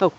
không